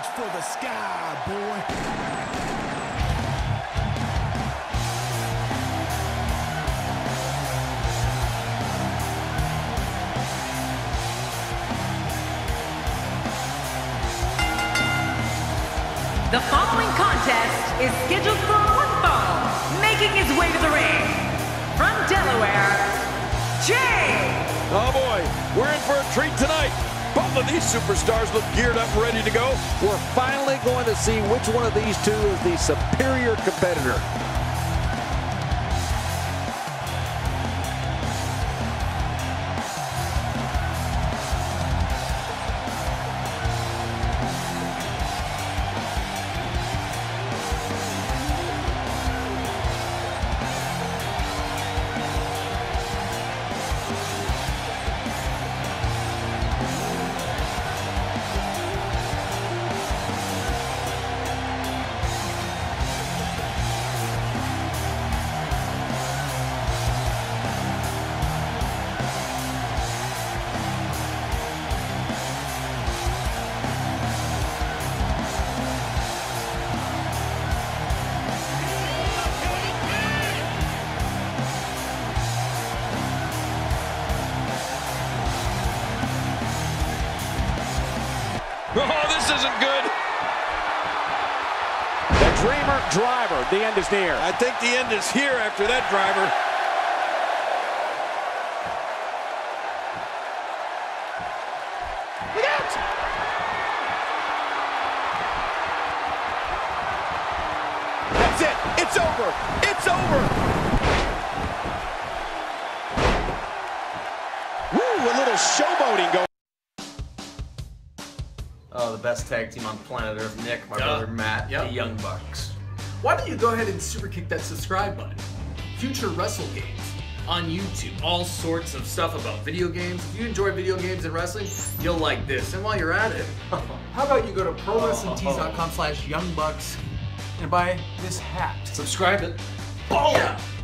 Reach for the sky, boy. The following contest is scheduled for one fall, making his way to the ring. From Delaware, Jay Oh boy, we're in for a treat tonight. Of these superstars look geared up ready to go. We're finally going to see which one of these two is the superior competitor. Oh, this isn't good. The Dreamer Driver. The end is near. I think the end is here after that driver. Look out! That's it. It's over. It's over. Woo, a little showboating going. Oh, the best tag team on the planet Earth. Nick, my brother Matt, Yep. the Young Bucks. Why don't you go ahead and super kick that subscribe button? Future Wrestle Games on YouTube. All sorts of stuff about video games. If you enjoy video games and wrestling, you'll like this. And while you're at it, how about you go to prowrestlingtees.com oh. slash youngbucks and buy this hat. Subscribe it. Boom!